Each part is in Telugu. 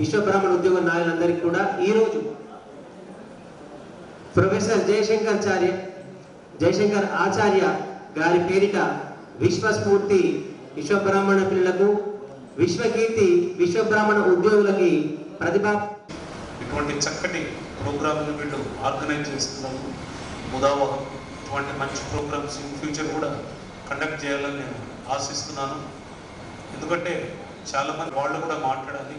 విశ్వబ్రాహ్మణ ఉద్యోగ నాయకులందరికీ కూడా ఈరోజు ప్రొఫెసర్ జయశంకర్ చార్య జయశంకర్ ఆచార్య గారి పేరిట విశ్వస్ఫూర్తి విశ్వబ్రాహ్మణ పిల్లలకు విశ్వకీర్తి విశ్వబ్రాహ్మణ ఉద్యోగులకి ప్రతిభా ఇటువంటి చక్కటి ప్రోగ్రాంలు వీళ్ళు ఆర్గనైజ్ చేస్తున్నారు. ముదావహం ఇటువంటి మంచి ప్రోగ్రామ్స్ ఇన్ ఫ్యూచర్ కూడా కండక్ట్ చేయాలని నేను ఆశిస్తున్నాను. ఎందుకంటే చాలామంది వాళ్ళు కూడా మాట్లాడాలి.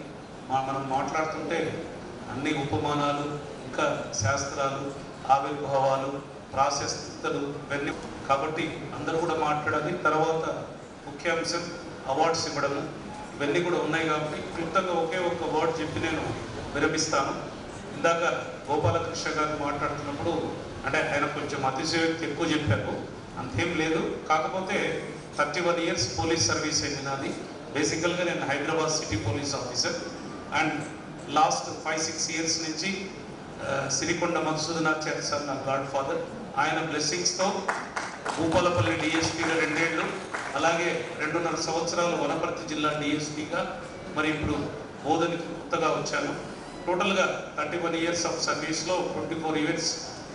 మా మనం మాట్లాడుతుంటే అన్ని ఉపమానాలు ఇంకా శాస్త్రాలు ఆవిర్భావాలు ప్రాశస్తలు ఇవన్నీ కాబట్టి అందరూ కూడా మాట్లాడాలి. తర్వాత ముఖ్యాంశం అవార్డ్స్ ఇవ్వడము ఇవన్నీ కూడా ఉన్నాయి కాబట్టి క్లుప్తంగా ఒకే ఒక్క వర్డ్ చెప్పి నేను విరమిస్తాను. ఇందాక గోపాలకృష్ణ గారు మాట్లాడుతున్నప్పుడు అంటే ఆయన కొంచెం అతిశయోక్తి ఎక్కువ చెప్పారు. అంతేం లేదు. కాకపోతే thirty one years police service అయింది నాది. బేసికల్గా నేను Hyderabad city police officer. And last five six years నుంచి సిరికొండ మధుసూదనాచార్య సార్ నా గాడ్ ఫాదర్. ఆయన బ్లెస్సింగ్స్తో భూపాలపల్లి డిఎస్పీగా రెండేళ్ళు అలాగే రెండున్నర సంవత్సరాలు వనపర్తి జిల్లా డిఎస్పీగా మరి ఇప్పుడు బోధనకి కొత్తగా వచ్చాను. టోటల్గా థర్టీ వన్ ఇయర్స్ ఆఫ్ సర్వీస్లో twenty four years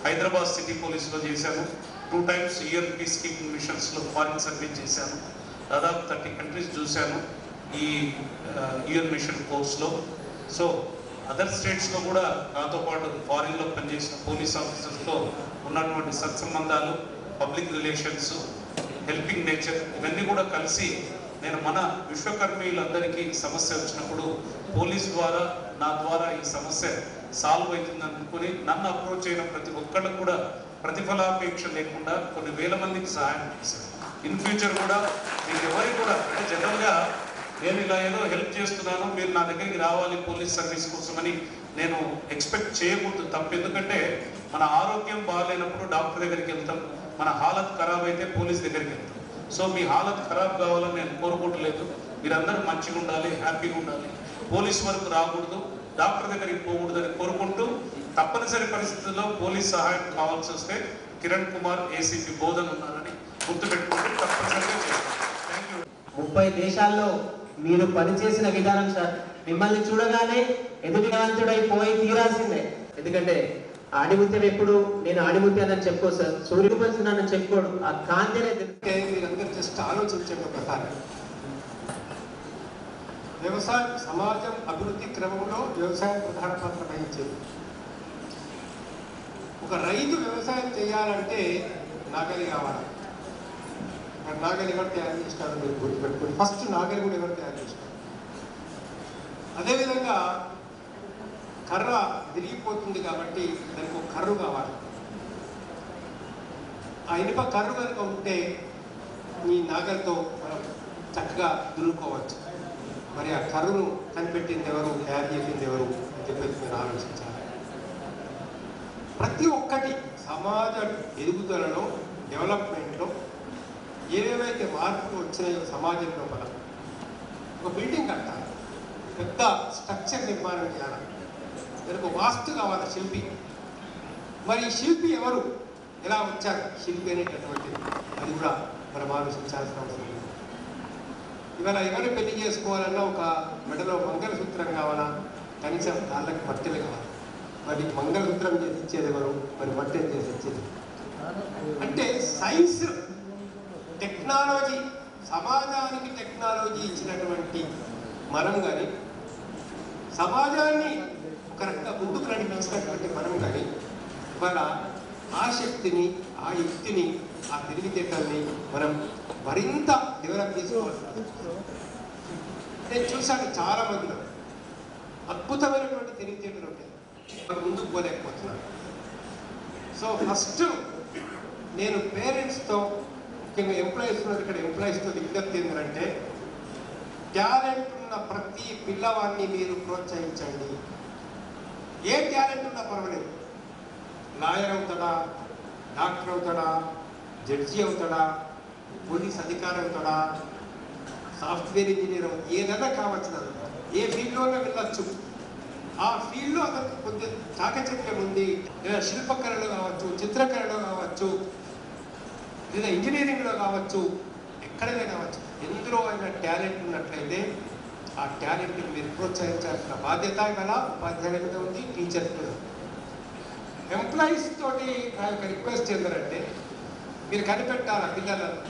Hyderabad city పోలీస్లో చేశాను. Two times year piece keeping మిషన్స్లో ఫారిన్ సర్వీస్ చేశాను. దాదాపు థర్టీ కంట్రీస్ చూశాను ఈ యుఎన్ మిషన్ కోర్స్లో. సో అదర్ స్టేట్స్లో కూడా నాతో పాటు ఫారిన్లో పనిచేసిన పోలీస్ ఆఫీసర్స్తో ఉన్నటువంటి సత్సంబంధాలు పబ్లిక్ రిలేషన్స్ హెల్పింగ్ నేచర్ ఇవన్నీ కూడా కలిసి నేను మన విశ్వకర్మీయులందరికీ సమస్య వచ్చినప్పుడు పోలీస్ ద్వారా నా ద్వారా ఈ సమస్య సాల్వ్ అవుతుంది అనుకుని నన్ను అప్రోచ్ అయిన ప్రతి ఒక్కళ్ళు కూడా ప్రతిఫలాపేక్ష లేకుండా కొన్ని వేల మందికి సహాయం చేశాను ఇన్ ఫ్యూచర్ కూడా మీకు ఎవరికి కూడా అంటే జనరల్గా నేను ఇలా ఏదో హెల్ప్ చేస్తున్నాను మీరు నా దగ్గరికి రావాలి పోలీస్ సర్వీస్ కోసమని నేను ఎక్స్పెక్ట్ చేయకూడదు తప్పు. ఎందుకంటే మన ఆరోగ్యం బాగాలేనప్పుడు డాక్టర్ దగ్గరికి వెళ్తాం మన హాలత్ ఖరాబ్ అయితే పోలీస్ దగ్గరికి వెళ్తాం. సో మీ హాలత్ ఖరాబ్ కావాలని నేను కోరుకోవట్లేదు. మీరందరూ మంచిగా ఉండాలి హ్యాపీగా ఉండాలి. పోలీస్ వరకు రాకూడదు డాక్టర్ దగ్గరికి పోకూడదని కోరుకుంటూ తప్పనిసరి పరిస్థితుల్లో పోలీస్ సహాయం కావాల్సి వస్తే కిరణ్ కుమార్ ఏసీపీ బోధన్ ఉన్నారని తప్పనిసరిగా ముప్పై దేశాల్లో మీరు పనిచేసిన విధానం సార్ మిమ్మల్ని చూడగానే ఎదుటివంతుడై పోయి తీరాల్సిందే. ఎందుకంటే ఆడిముత్యం ఎప్పుడు నేను ఆడిముత్యానని చెప్పుకో సార్ సూర్యుడు పంచున్నానని చెప్పుకోడు ఆ కాంతినే తెలుసు. మీరందరూ జస్ట్ ఆలోచించండి ఒకసారి. వ్యవసాయం సమాజం అభివృద్ధి క్రమంలో వ్యవసాయం ప్రధాన పాత్ర వహించేది. ఒక రైతు వ్యవసాయం చేయాలంటే నగలి కావాలి. మరి నాగలి ఎవరు తయారు చేస్తారు మీరు గుర్తుపెట్టుకోండి ఫస్ట్ నాగలి కూడా ఎవరు తయారు చేస్తారు? అదేవిధంగా కర్ర విరిగిపోతుంది కాబట్టి దానికి ఒక కర్రు కావాలి. ఆ ఇనుప కర్రు కనుక ఉంటే మీ నాగలతో మనం చక్కగా దున్నుకోవచ్చు. మరి ఆ కర్రును కనిపెట్టింది ఎవరు? తయారు చేసింది ఎవరు? అని చెప్పేసి మీరు ఆలోచించాలి. ప్రతి ఒక్కటి సమాజ ఎదుగుదలలో డెవలప్మెంట్లో ఏవేవైతే మార్పులు వచ్చినాయో సమాజం లోపల ఒక బిల్డింగ్ కట్టాలి. పెద్ద స్ట్రక్చర్ నిర్మాణం చేయాలి. దానికి ఒక వాస్తు కావాలి శిల్పి. మరి ఈ శిల్పి ఎవరు? ఎలా వచ్చారు? శిల్పి అనేటటువంటిది అది కూడా మనం ఆలోచించాల్సిన అవసరం ఉంది ఇవాళ ఎవరు పెళ్ళి చేసుకోవాలన్నా ఒక మెడలో మంగళసూత్రం కావాలా? కనీసం కాళ్ళకి బట్టలు కావాలి. మరి మంగళసూత్రం చేసి ఇచ్చేది ఎవరు? మరి బట్టలు చేసి ఇచ్చేది అంటే సైన్స్ టెక్నాలజీ సమాజానికి టెక్నాలజీ ఇచ్చినటువంటి మనం కానీ సమాజాన్ని ఒక రకంగా ముందుకు నడిపించినటువంటి మనం కానీ ఇవాళ ఆ శక్తిని ఆ యుక్తిని ఆ తెలివితేటల్ని మనం మరింత డెవలప్ చేసుకోవాలి. నేను చూశాను చాలా మందిలో అద్భుతమైనటువంటి తెలివితేటలు ఉంటాయి. ముందుకు పోలేకపోతున్నాను సో ఫస్ట్ నేను పేరెంట్స్తో ముఖ్యంగా ఎంప్లాయీస్ ఉన్నారు ఇక్కడ ఎంప్లాయీస్తో విజ్ఞప్తి ఏంటంటే టాలెంట్ ఉన్న ప్రతి పిల్లవాడిని మీరు ప్రోత్సహించండి. ఏ టాలెంట్ ఉన్నా పర్వాలేదు. లాయర్ అవుతాడా డాక్టర్ అవుతాడా జడ్జి అవుతాడా పోలీస్ అధికారి అవుతాడా సాఫ్ట్వేర్ ఇంజనీర్ ఏదైనా కావచ్చు అది. ఏ ఫీల్డ్లోనే వెళ్ళచ్చు. ఆ ఫీల్డ్లో అతనికి కొద్దిగా చాకచక్యం ఉంది. లేదా శిల్పకళలు కావచ్చు చిత్రకళలు కావచ్చు. లేదా ఇంజనీరింగ్లో కావచ్చు ఎక్కడైనా కావచ్చు ఎందులో అయినా టాలెంట్ ఉన్నట్లయితే ఆ టాలెంట్ని మీరు ప్రోత్సహించాల్సిన బాధ్యత గల ఉపాధ్యాయుల మీద ఉంది టీచర్స్ మీద ఎంప్లాయీస్ తోటి నా యొక్క రిక్వెస్ట్ ఏంటంటే మీరు కనిపెట్టాలి పిల్లలను?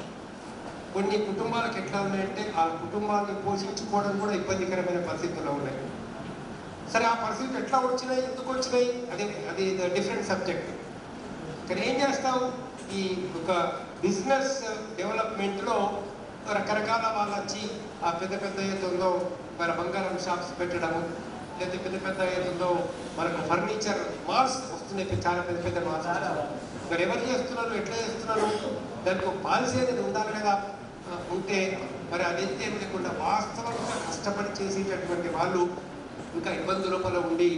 కొన్ని కుటుంబాలకు ఎట్లా ఉన్నాయంటే ఆ కుటుంబాలను పోషించుకోవడం కూడా ఇబ్బందికరమైన పరిస్థితుల్లో ఉన్నాయి. సరే ఆ పరిస్థితులు ఎట్లా వచ్చినాయి ఎందుకు వచ్చినాయి? అది అది డిఫరెంట్ సబ్జెక్ట్ కానీ ఏం చేస్తావు? ఈ ఒక బిజినెస్ డెవలప్మెంట్లో రకరకాల వాళ్ళు వచ్చి ఆ పెద్ద పెద్ద ఏతుందో మరి బంగారం షాప్స్ పెట్టడము లేదా పెద్ద పెద్ద ఏతుందో మనకు ఫర్నిచర్ మాల్స్ వస్తున్నాయి చాలా పెద్ద పెద్ద మాల్స్ మరి ఎవరు చేస్తున్నారు ఎట్లా చేస్తున్నారు? దానికి ఒక పాలసీ అనేది ఉండాలి కదా. ఉంటే మరి అదైతే ఏం లేకుండా వాస్తవంగా కష్టపడి చేసేటటువంటి వాళ్ళు ఇంకా ఇబ్బంది లోపల ఉండి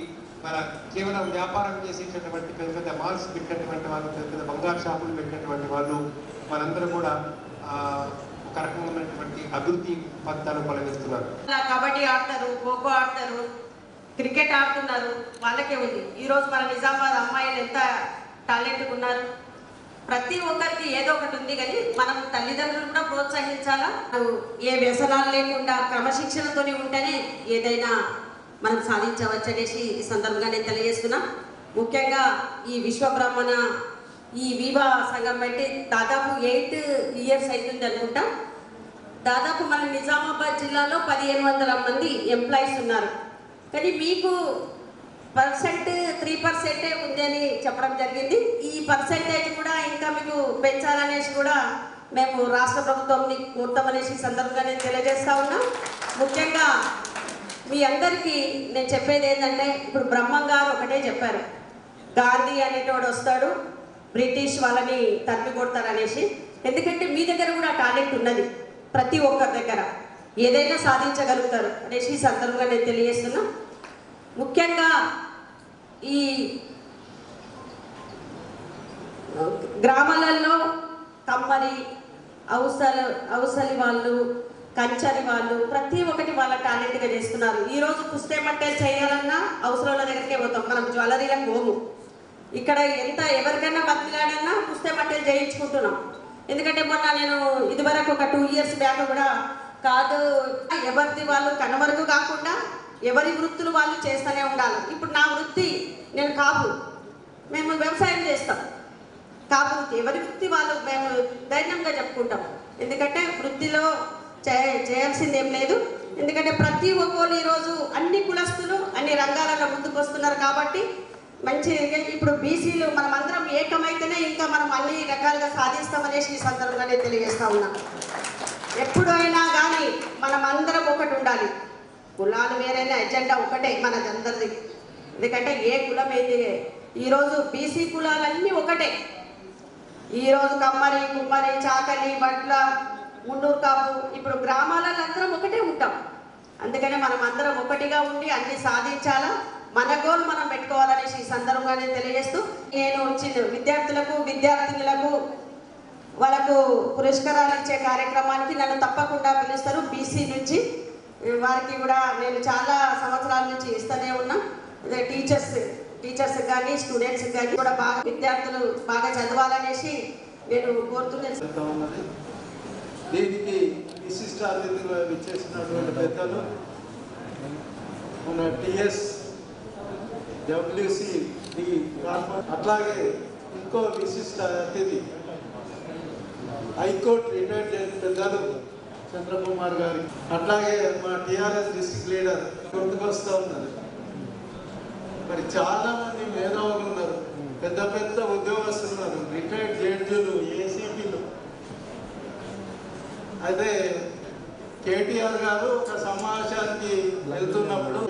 మన కేవలం వ్యాపారం చేసేటటువంటి పెద్ద పెద్ద మాల్స్ పెట్టినటువంటి వాళ్ళు పెద్ద పెద్ద బంగారు షాపులు పెట్టినటువంటి వాళ్ళు మనందరూ కూడా ఒక రకమైనటువంటి అభివృద్ధి పథకాలు కొనగిస్తున్నారు ఇలా కబడ్డీ ఆడతారు ఖోఖో ఆడతారు క్రికెట్ ఆడుతున్నారు వాళ్ళకే ఉంది. ఈరోజు మన నిజామాబాద్ అమ్మాయిలు ఎంత టాలెంట్గా ఉన్నారు? ప్రతి ఒక్కరికి ఏదో ఒకటి ఉంది కానీ మనం తల్లిదండ్రులు కూడా ప్రోత్సహించాలా? ఏ వ్యసనాలు లేకుండా క్రమశిక్షణతోనే ఉంటేనే ఏదైనా మనం సాధించవచ్చు అనేసి ఈ సందర్భంగా నేను తెలియజేస్తున్నా. ముఖ్యంగా ఈ విశ్వబ్రహ్మణ ఈ వివా సంఘం పెట్టి దాదాపు ఎయిట్ ఇయర్స్ అవుతుంది అనుకుంటా. దాదాపు మన నిజామాబాద్ జిల్లాలో పదిహేను వందల మంది ఎంప్లాయీస్ ఉన్నారు. కానీ మీకు పర్సెంట్ త్రీ పర్సెంటే ఉంది అని చెప్పడం జరిగింది. ఈ పర్సెంటేజ్ కూడా ఇంకా మీకు పెంచాలనేసి కూడా మేము రాష్ట్ర ప్రభుత్వంని కోరుతామనేసి సందర్భంగా నేను తెలియజేస్తా ఉన్నా. ముఖ్యంగా మీ అందరికీ నేను చెప్పేది ఏంటంటే ఇప్పుడు బ్రహ్మం గారు ఒకటే చెప్పారు. గాంధీ అనేటోడు వస్తాడు బ్రిటిష్ వాళ్ళని తరిమి కొడతారు అనేసి ఎందుకంటే మీ దగ్గర కూడా టాలెంట్ ఉన్నది ప్రతి ఒక్కరి దగ్గర. ఏదైనా సాధించగలుగుతారు అనేసి ఈ సందర్భంగా నేను తెలియజేస్తున్నా. ముఖ్యంగా ఈ గ్రామాలలో కమ్మరి అవసర అవసలి వాళ్ళు కంచరి వాళ్ళు ప్రతి ఒక్కటి వాళ్ళ టాలెంట్గా చేస్తున్నారు. ఈరోజు పుస్తే పట్టే చేయాలన్నా అవసరాల దగ్గరికే పోతాం. మనం జ్యువెలరీలకు పోము ఇక్కడ ఎంత ఎవరికైనా బతిలాడన్నా పుస్తే పట్టేలు చేయించుకుంటున్నాం ఎందుకంటే మొన్న నేను ఇదివరకు ఒక టూ ఇయర్స్ బ్యాక్ కూడా కాదు ఎవరిది వాళ్ళు కనవరకు కాకుండా ఎవరి వృత్తులు వాళ్ళు చేస్తూనే ఉండాలి. ఇప్పుడు నా వృత్తి నేను కాపు. మేము వ్యవసాయం చేస్తాం. కాపు ఎవరి వృత్తి వాళ్ళు మేము ధైర్యంగా చెప్పుకుంటాం. ఎందుకంటే వృత్తిలో చేయాల్సింది ఏం లేదు ఎందుకంటే ప్రతి ఒక్కరు ఈరోజు అన్ని కులస్తులు అన్ని రంగాలలో ముందుకు వస్తున్నారు కాబట్టి మంచి ఇప్పుడు బీసీలు మనం అందరం ఏకమైతేనే ఇంకా మనం అన్ని రకాలుగా సాధిస్తామనేసి ఈ సందర్భంగా నేను తెలియజేస్తా ఉన్నా. ఎప్పుడైనా కానీ మనం అందరం ఒకటి ఉండాలి. కులాలు వేరైనా ఎజెండా ఒకటే మన అందరిది ఎందుకంటే ఏ కులం అయితే ఈరోజు బీసీ కులాలన్నీ ఒకటే. ఈరోజు కమ్మరి కుమ్మరి చాకలి బట్ల ముండూరు కాపు ఇప్పుడు గ్రామాలలో అందరం ఒకటే ఉంటాం. అందుకనే మనం అందరం ఒకటిగా ఉండి అన్ని సాధించాలా? మన గోల్ మనం పెట్టుకోవాలనేసి ఈ సందర్భంగా నేను తెలియజేస్తూ నేను వచ్చిన విద్యార్థులకు విద్యార్థినులకు వాళ్ళకు పురస్కారాలు ఇచ్చే కార్యక్రమానికి నన్ను తప్పకుండా పిలుస్తారు. బీసీ నుంచి వారికి కూడా నేను చాలా సంవత్సరాల నుంచి ఇస్తూనే ఉన్నా. టీచర్స్ టీచర్స్ కానీ స్టూడెంట్స్ కానీ కూడా బాగా విద్యార్థులు బాగా చదవాలనేసి నేను కోరుతున్నాను. దీనికి విశిష్ట అతిథులు ఇచ్చేసినటువంటి పెద్దలు? మన టిఎస్ డబ్ల్యూసి అట్లాగే ఇంకో విశిష్ట అతిథి హైకోర్టు రిటైర్డ్ జడ్జి పెద్దలు చంద్రకుమార్ గారి అట్లాగే మా టిఆర్ఎస్ డిస్టిక్ లీడర్ గుర్తుకొస్తూ ఉన్నారు. మరి చాలా మంది మేధావులు ఉన్నారు. పెద్ద పెద్ద ఉద్యోగస్తులు ఉన్నారు. రిటైర్డ్ జడ్జిలు ఏసీపీ అయితే కేటీఆర్ గారు ఒక సమావేశానికి వెళ్తున్నప్పుడు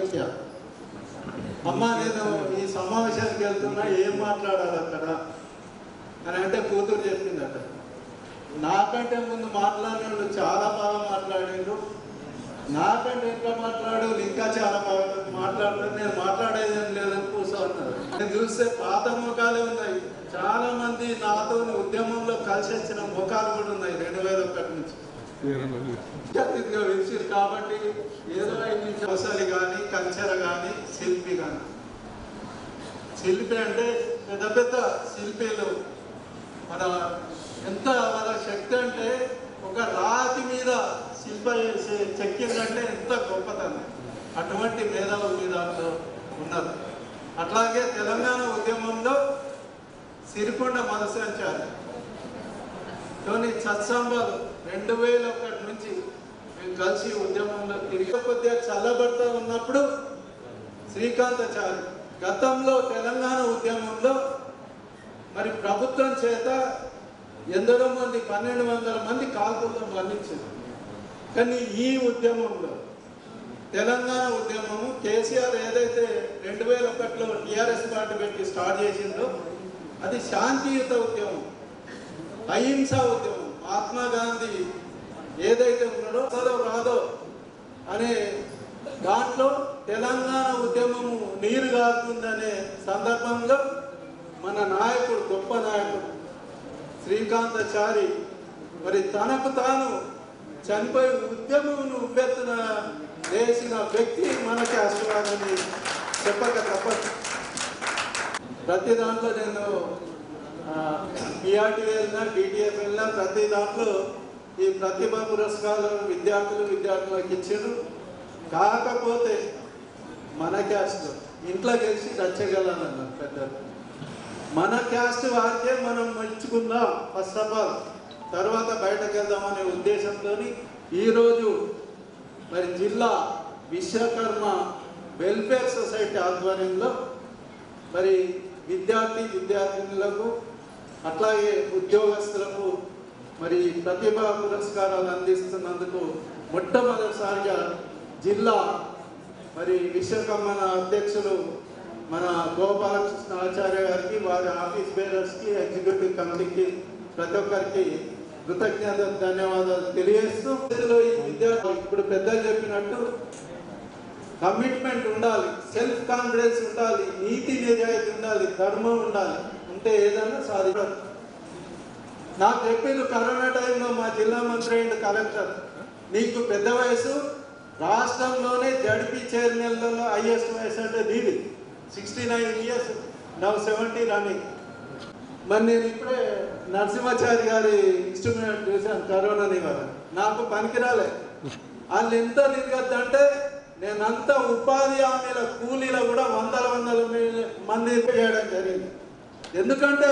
అమ్మ నేను ఈ సమావేశానికి వెళ్తున్నా ఏం మాట్లాడాలి అక్కడ? అని అంటే కూతురు చెప్పిందట. నాకంటే ముందు మాట్లాడిన చాలా బాగా మాట్లాడిండ్రు. నాకంటే ఇంకా మాట్లాడు ఇంకా చాలా బాగా మాట్లాడలేదు నేను మాట్లాడేది లేదని కూర్చోన్నారు నేను చూస్తే పాత ముఖాలే ఉన్నాయి. చాలా మంది నాతో ఉద్యమంలో కలిసి వచ్చిన ముఖాలు కూడా ఉన్నాయి రెండు వేల ఒకటి నుంచి. అతిథిగా కాబట్టి ఏదో ఐదు కానీ కంచెర కానీ శిల్పి కానీ శిల్పి అంటే పెద్ద పెద్ద శిల్పీలు. మన ఎంత మన శక్తి అంటే ఒక రాతి మీద శిల్ప చెక్కిందంటే ఎంత గొప్పతనం. అటువంటి మేధావులు మీద ఉన్నారు. అట్లాగే తెలంగాణ ఉద్యమంలో సిరికొండ మనసాచారి కొన్ని సత్సంబాలు. రెండు వేల ఒకటి నుంచి మేము కలిసి ఉద్యమంలో తిరిగి కొద్దిగా చల్లబడతా ఉన్నప్పుడు శ్రీకాంతాచారి గతంలో తెలంగాణ ఉద్యమంలో మరి ప్రభుత్వం చేత ఎందరో మంది పన్నెండు వందల మంది కాల్పులతో మరణించారు. కానీ ఈ ఉద్యమంలో తెలంగాణ ఉద్యమము కేసీఆర్ ఏదైతే రెండు వేల ఒకటిలో టీఆర్ఎస్ పార్టీ పెట్టి స్టార్ట్ చేసిందో అది శాంతియుత ఉద్యమం అహింసా ఉద్యమం. మహాత్మా గాంధీ ఏదైతే ఉన్నాడో అసలు రాదో అనే దాంట్లో తెలంగాణ ఉద్యమము నీరు కారుతుందనే సందర్భంలో మన నాయకుడు గొప్ప నాయకుడు శ్రీకాంతాచారి మరి తనకు తాను చనిపోయి ఉద్యమమును ఉవ్వెత్తున వేసిన వ్యక్తి మనకి అసలు చెప్పక తప్పదు. ప్రతి దాంట్లో నేను పిఆర్టీ వెళ్ళినా డిటిఎఫ్ వెళ్ళినా ప్రతి దాంట్లో ఈ ప్రతిభ పురస్కారాలను విద్యార్థులు విద్యార్థులకు ఇచ్చారు. కాకపోతే మన క్యాస్ట్ ఇంట్లో గెలిచి రచ్చగలనన్నారు పెద్దలు. మన క్యాస్ట్ వారికే మనం మంచుకుందాం ఫస్ట్ ఆఫ్ ఆల్ తర్వాత బయటకు వెళ్దామనే ఉద్దేశంతో ఈరోజు మరి జిల్లా విశ్వకర్మ వెల్ఫేర్ సొసైటీ ఆధ్వర్యంలో మరి విద్యార్థి విద్యార్థినులకు అట్లాగే ఉద్యోగస్తులకు మరి ప్రతిభా పురస్కారాలు అందిస్తున్నందుకు మొట్టమొదటిసారిగా జిల్లా మరి విశ్వకమ్మన అధ్యక్షులు మన గోపాలకృష్ణ ఆచార్య గారికి వారి ఆఫీస్ బేరర్స్కి ఎగ్జిక్యూటివ్ కమిటీకి ప్రతి ఒక్కరికి కృతజ్ఞత ధన్యవాదాలు తెలియజేస్తూ ఇందులో ఈ విద్యార్థులు ఇప్పుడు పెద్దలు చెప్పినట్టు కమిట్మెంట్ ఉండాలి సెల్ఫ్ కాన్ఫిడెన్స్ ఉండాలి నీతి నిజాయితీ ఉండాలి ధర్మం ఉండాలి. ఉంటే ఏదైనా సాధించాలి నాకు చెప్పింది కరోనా టైంలో మా జిల్లా మంత్రి అండ్ కలెక్టర్ నీకు పెద్ద వయసు రాష్ట్రంలోనే జడిపి చైర్మన్లలో హైయెస్ట్ వయసు అంటే దీది sixty nine years now seventy running మరి నేను ఇప్పుడే నరసింహాచారి గారి ఇన్స్ట్రుమెంట్ చూశాను కరోనా నివారణ. నాకు పనికిరాలే. వాళ్ళు ఎంత తిరగద్దంటే నేనంతా ఉపాధి హామీల కూలీలో కూడా వందల వందల మంది చేయడం జరిగింది. ఎందుకంటే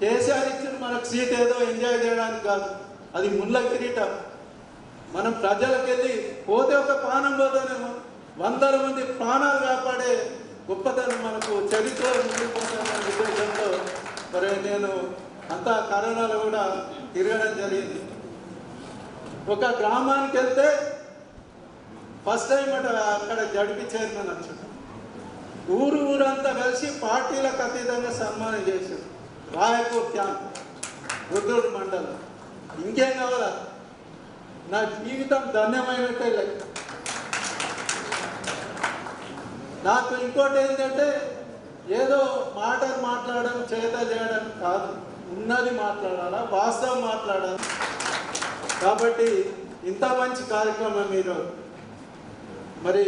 కేసీఆర్ ఇచ్చిన మనకు సీట్ ఏదో ఎంజాయ్ చేయడానికి కాదు. అది ముళ్ళ కిరీటం. మనం ప్రజలకు వెళ్ళి పోతే ఒక ప్రాణం పోతేనేమో వందల మంది ప్రాణాలు కాపాడే గొప్పతనం మనకు చరిత్ర మిగిలిపోతున్న ఉద్దేశంతో మరి నేను అంతా కరోనాలో కూడా తిరగడం జరిగింది. ఒక గ్రామానికి వెళ్తే ఫస్ట్ టైం అట అక్కడ జడిపి చైర్మన్ వచ్చాడు. ఊరు ఊరంతా కలిసి పార్టీలకు అతీతంగా సన్మానం చేశారు. రాయపూర్ క్యాంప్ రుద్రుడు మండలం. ఇంకేం కావాలా? నా జీవితం ధన్యమైనట్టే లెక్క నాకు ఇంకోటి ఏంటంటే ఏదో మాటలు మాట్లాడడం చేత చేయడం కాదు. ఉన్నది మాట్లాడాలా? వాస్తవం మాట్లాడాలి? కాబట్టి ఇంత మంచి కార్యక్రమం మీరు మరి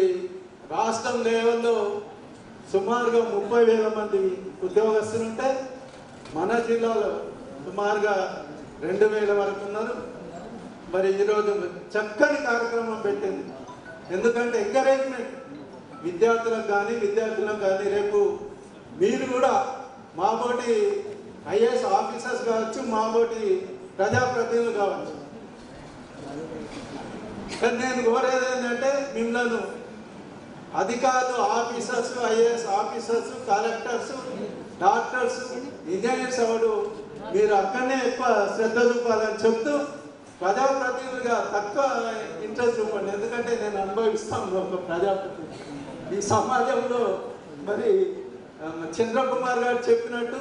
రాష్ట్రం లెవెల్లో సుమారుగా ముప్పై వేల మంది ఉద్యోగస్తులు ఉంటే మన జిల్లాలో సుమారుగా రెండు వేల వరకు ఉన్నారు. మరి ఈరోజు చక్కని కార్యక్రమం పెట్టింది. ఎందుకంటే ఎంకరేజ్మెంట్. విద్యార్థులకు కానీ విద్యార్థులకు కానీ రేపు మీరు కూడా మాబోటి ఐఏఎస్ ఆఫీసర్స్ కావచ్చు మాబోటి ప్రజాప్రతినిధులు కావచ్చు. నేను కోరేది ఏంటంటే మిమ్మల్ని అధికారులు officers IAS officers collectors doctors engineers ఎవరు? మీరు అక్కడనే ఎక్కువ శ్రద్ధ చూపాలని చెప్తూ ప్రజాప్రతినిధులుగా తక్కువ ఇంట్రెస్ట్ చూపండి. ఎందుకంటే నేను అనుభవిస్తాను ఒక ప్రజాప్రతినిధి. ఈ సమాజంలో మరి చంద్రకుమార్ గారు చెప్పినట్టు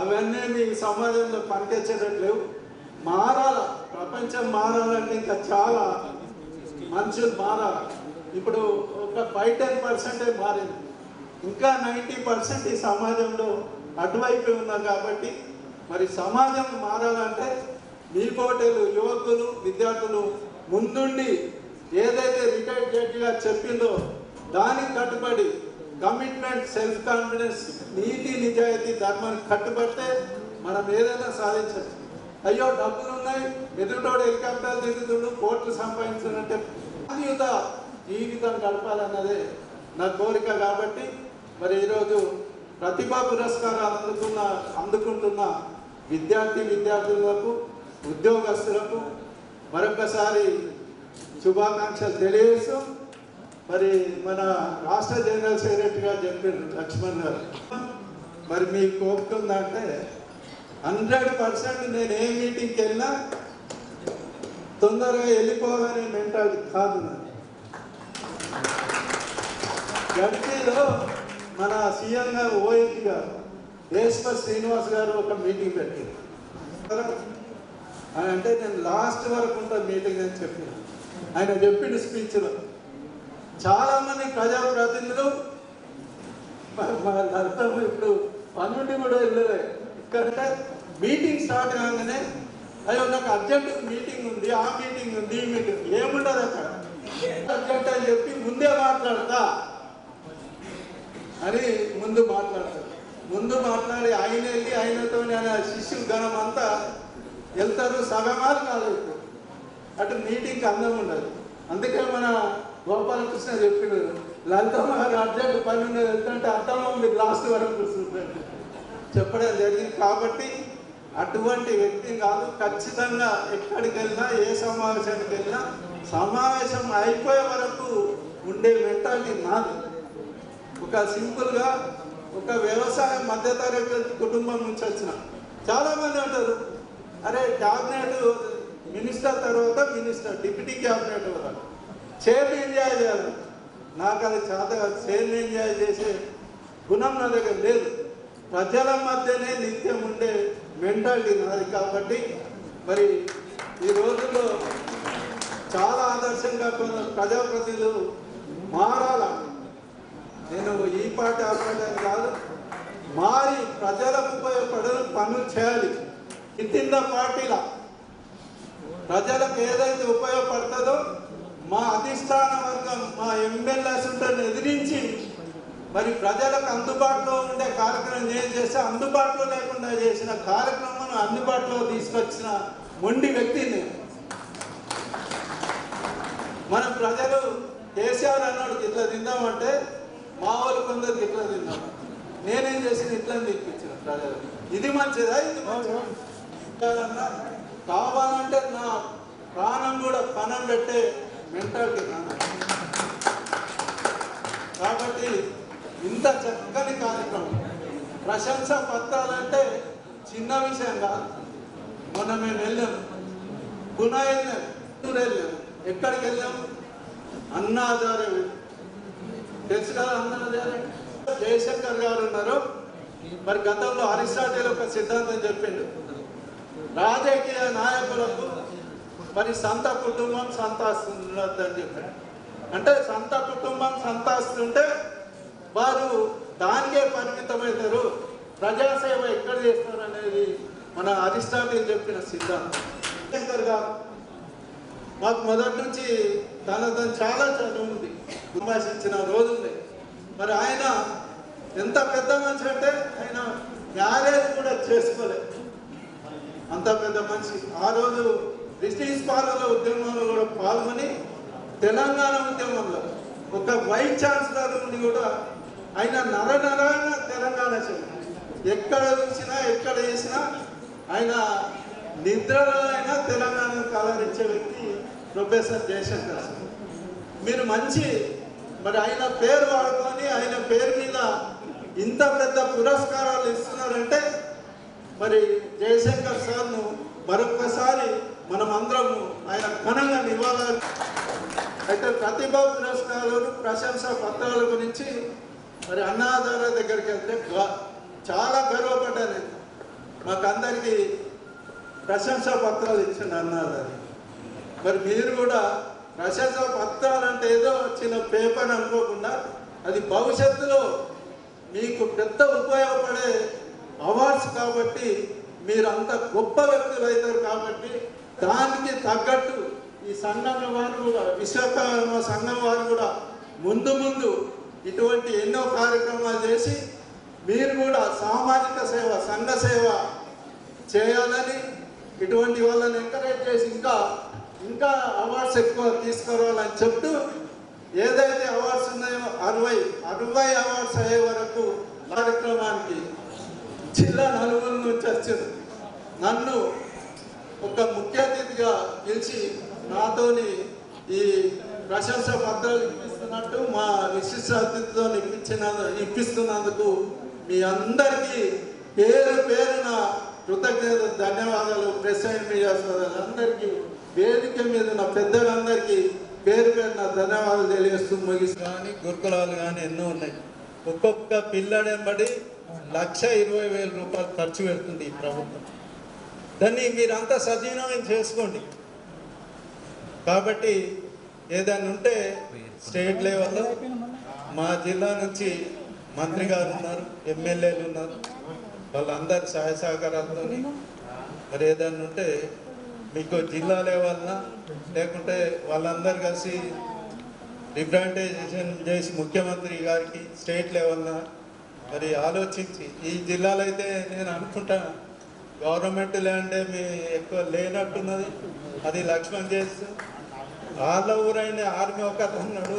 అవన్నీ మీ సమాజంలో పనికొచ్చేటట్టు లేవు. మారాల ప్రపంచం మారాలంటే ఇంకా చాలా మనుషులు మారాలి. ఇప్పుడు ఒక ఫైవ్ టెన్ పర్సెంటే మారింది. ఇంకా నైంటీ పర్సెంట్ ఈ సమాజంలో అటువైపు ఉన్నారు కాబట్టి మరి సమాజం మారాలంటే మీ కోటలు యువకులు విద్యార్థులు ముందుండి ఏదైతే రిటైర్డ్ జడ్జిగా చెప్పిందో దానికి కట్టుబడి కమిట్మెంట్ సెల్ఫ్ కాన్ఫిడెన్స్ నీతి నిజాయితీ ధర్మానికి కట్టుబడితే మనం ఏదైనా సాధించవచ్చు. అయ్యో డబ్బులు ఉన్నాయి ఎదుటోడు హెలికాప్టర్ దిగుతుడు కోట్లు సంపాదించినట్టే యువత జీవితం గడపాలన్నదే నా కోరిక కాబట్టి మరి ఈరోజు ప్రతిభా పురస్కారాలు అందుకున్న అందుకుంటున్న విద్యార్థి విద్యార్థులకు ఉద్యోగస్తులకు మరొకసారి శుభాకాంక్షలు తెలియజేస్తూ మరి మన రాష్ట్ర జనరల్ సెక్రటరీ గారు చెప్పారు లక్ష్మణ్ గారు. మరి మీకు కోరుకుందంటే హండ్రెడ్ పర్సెంట్ నేను ఏ మీటింగ్కి వెళ్ళినా తొందరగా వెళ్ళిపోవాలనే మెంటాలిటీ కాదు నాకు గడిచిలో మన సీఎం గారు ఓఎస్ గారు దేశ్వర్ శ్రీనివాస్ గారు ఒక మీటింగ్ పెట్టారు. ఆయన అంటే నేను లాస్ట్ వరకు ఉంటా మీటింగ్ అని చెప్పిన. ఆయన చెప్పిన స్పీచ్లో చాలా మంది ప్రజాప్రతినిధులు వాళ్ళ అర్థం ఇప్పుడు పన్నుండి కూడా వెళ్ళలే. ఎందుకంటే మీటింగ్ స్టార్ట్ కాగానే అయ్యో నాకు అర్జెంట్ మీటింగ్ ఉంది ఆ మీటింగ్ ఉంది ఈ మీటింగ్ ఏముండదు అక్కడ. అర్జెంట్ అని చెప్పి ముందే మాట్లాడతా. అని ముందు మాట్లాడతారు ముందు మాట్లాడి ఆయన వెళ్ళి ఆయనతో ఆయన శిష్యులు గణం అంతా వెళ్తారు. సగమాలు కాలేదు అటు మీటింగ్కి అందం ఉండదు. అందుకే మన గోపాలకృష్ణ చెప్పిన లలితమ్మ గారు అర్జెంట్ పని ఉన్నది వెళ్తుంటే అత్తమ్మ మీరు లాస్ట్ వరకు కూర్చుంటారు చెప్పడం జరిగింది కాబట్టి అటువంటి వ్యక్తి కాదు. ఖచ్చితంగా ఎక్కడికి వెళ్ళినా ఏ సమావేశానికి వెళ్ళినా సమావేశం అయిపోయే వరకు ఉండే మెంటాలిటీ నాది. ఒక సింపుల్గా ఒక వ్యవసాయ మధ్యతరగతి కుటుంబం నుంచి వచ్చిన చాలా మంది అంటారు అరే క్యాబినెట్ మినిస్టర్ తర్వాత మినిస్టర్ డిప్యూటీ క్యాబినెట్ వరకు ఎంజాయ్ చేయాలి. నాకు అది చేత చైర్ ఎంజాయ్ చేసే గుణం నా దగ్గర లేదు. ప్రజల మధ్యనే నిత్యం ఉండే మెంటాలిటీ నాది కాబట్టి మరి ఈ రోజుల్లో చాలా ఆదర్శంగా కొందరు ప్రజాప్రతినిధులు మారాల? నేను ఈ పాట ఆ పాట అని కాదు మారి ప్రజలకు ఉపయోగపడే పనులు చేయాలి. ఇట్టింద పార్టీల. ప్రజలకు ఏదైతే ఉపయోగపడుతుందో మా అధిష్టాన వర్గం మా ఎమ్మెల్యేస్ ఉంటారు ఎదిరించి మరి ప్రజలకు అందుబాటులో ఉండే కార్యక్రమం ఏం చేస్తే అందుబాటులో లేకుండా చేసిన కార్యక్రమం అందుబాటులో తీసుకొచ్చిన మొండి వ్యక్తిని మన ప్రజలు కేసీఆర్ అన్నాడు ఇట్లా తిందామంటే మా వాళ్ళు కొందరు ఇట్లా నేనేం చేసిన ఇట్లా తినిపించిన ప్రజలు. ఇది మంచిదా ఇది మంచిదా? కావాలంటే నా ప్రాణం కూడా పణం పెట్టే మెంటాలిటీ కాబట్టి ఇంత చక్కని కార్యక్రమం. ప్రశంస పత్రాలంటే చిన్న విషయం కాదు. మొన్న మేము వెళ్ళాము పునా వెళ్ళాం. వెళ్ళాం? ఎక్కడికి వెళ్ళాం. తెలుసు కదా అన్నాధారే జయశంకర్ గారు ఉన్నారు. మరి గతంలో అరిస్టాటిల్ ఒక సిద్ధాంతం చెప్పిండు. రాజకీయ నాయకులకు మరి సంత కుటుంబం సంతాస్తుందని చెప్పాడు. అంటే సంత కుటుంబం సంతాస్తుంటే వారు దానికే పరిమితమవుతారు. ప్రజాసేవ ఎక్కడ చేస్తారు అనేది మన అరిస్టాటిల్ చెప్పిన సిద్ధాంతం. గారు మాకు మొదటి నుంచి తన తను చాలా చదువు ఉంది. సంభాషించిన రోజుంది మరి ఆయన ఎంత పెద్ద మనిషి అంటే ఆయన మ్యారేజ్ కూడా చేసుకోలేదు అంత పెద్ద మనిషి. ఆ రోజు బ్రిటిష్ పాలన ఉద్యమంలో కూడా పాల్గొని తెలంగాణ ఉద్యమంలో ఒక వైస్ ఛాన్సలర్ ఉండి కూడా ఆయన నర నరాన తెలంగాణ ఎక్కడ చూసినా ఎక్కడ చేసినా ఆయన నిద్రలో అయినా తెలంగాణ కాలరించే వ్యక్తి ప్రొఫెసర్ జయశంకర్ సార్. మీరు మంచి మరి ఆయన పేరు వాడుకొని ఆయన పేరు మీద ఇంత పెద్ద పురస్కారాలు ఇస్తున్నారంటే మరి జయశంకర్ సార్ను మరొక్కసారి మనం అందరము ఆయన ఘనంగా నివాళులు. అయితే ప్రతిభా పురస్కారాలు ప్రశంసా పత్రాల గురించి మరి అన్నాధార దగ్గరికి వెళ్తే చాలా గర్వపడ్డాను మాకు అందరికీ ప్రశంసా పత్రాలు ఇచ్చిండు అన్నాధారి మరి మీరు కూడా ప్రశంస పత్రాలంటే ఏదో చిన్న పేపర్ అనుకోకుండా అది భవిష్యత్తులో మీకు పెద్ద ఉపయోగపడే అవార్డ్స్ కాబట్టి మీరు అంత గొప్ప వ్యక్తులు అవుతారు కాబట్టి దానికి తగ్గట్టు ఈ సంఘం వారు కూడా విశ్వకర్మ సంఘం వారు కూడా ముందు ముందు ఇటువంటి ఎన్నో కార్యక్రమాలు చేసి మీరు కూడా సామాజిక సేవ సంఘ సేవ చేయాలని ఇటువంటి వాళ్ళని ఎంకరేజ్ చేసి ఇంకా ఇంకా అవార్డ్స్ ఎక్కువ తీసుకురావాలని చెప్తూ ఏదైతే అవార్డ్స్ ఉన్నాయో అరవై అరవై అవార్డ్స్ అయ్యే వరకు కార్యక్రమానికి జిల్లా నలుగురు నుంచి వచ్చారు. నన్ను ఒక ముఖ్య అతిథిగా పిలిచి నాతోని ఈ ప్రశంస పత్రాలు ఇప్పిస్తున్నట్టు మా విశిష్ట అతిథితో ఇప్పించిన ఇప్పిస్తున్నందుకు మీ అందరికీ పేరు పేరున కృతజ్ఞత ధన్యవాదాలు ప్రెస్ అండ్ మీడియా సోదరులందరికీ వేదిక మీద నా పెద్దలందరికీ పేరు పేరున ధన్యవాదాలు తెలియజేస్తూ ముగిసి కానీ గురుకులాలు కానీ ఎన్నో ఉన్నాయి. ఒక్కొక్క పిల్లడెంబడి లక్ష ఇరవై వేల రూపాయలు ఖర్చు పెడుతుంది ఈ ప్రభుత్వం. దాన్ని మీరంతా సద్వినియోగం చేసుకోండి. కాబట్టి ఏదైనా ఉంటే స్టేట్ లెవెల్లో మా జిల్లా నుంచి మంత్రి గారు ఉన్నారు ఎమ్మెల్యేలు ఉన్నారు. వాళ్ళందరి సహాయ సహకారాలతో మరి ఏదైనా ఉంటే మీకు జిల్లా లెవెల్న లేకుంటే వాళ్ళందరూ కలిసి రిప్రజెంటేషన్ చేసి ముఖ్యమంత్రి గారికి స్టేట్ లెవెల్న మరి ఆలోచించి ఈ జిల్లాలో అయితే నేను అనుకుంటా గవర్నమెంట్ ల్యాండ్ మీ ఎక్కువ లేనట్టున్నది. అది లక్ష్మణ్ చేస్తూ వాళ్ళ ఊరైన ఆర్మీ ఒక అన్నాడు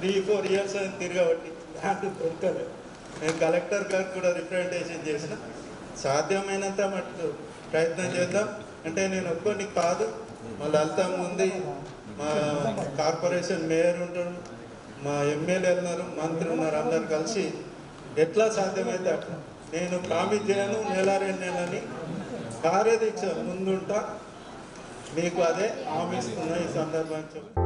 త్రీ ఫోర్ ఇయర్స్ అని తిరగబట్టి ల్యాండ్ దొరకలేదు. నేను కలెక్టర్ గారికి కూడా రిప్రజెంటేషన్ చేసిన. సాధ్యమైనంత మటుకు ప్రయత్నం చేద్దాం. అంటే నేను ఒక్కడిని కాదు మా లలిత ఉంది మా కార్పొరేషన్ మేయర్ ఉంటాడు మా ఎమ్మెల్యే ఉన్నారు మంత్రి ఉన్నారు అందరు కలిసి ఎట్లా సాధ్యమైతే అట్లా. నేను ప్రామిస్ చేయను నెల రెండు నెలని కార్యదీక్ష ముందుంటా మీకు అదే హామీ ఇస్తున్నా ఈ సందర్భంగా చెప్పి.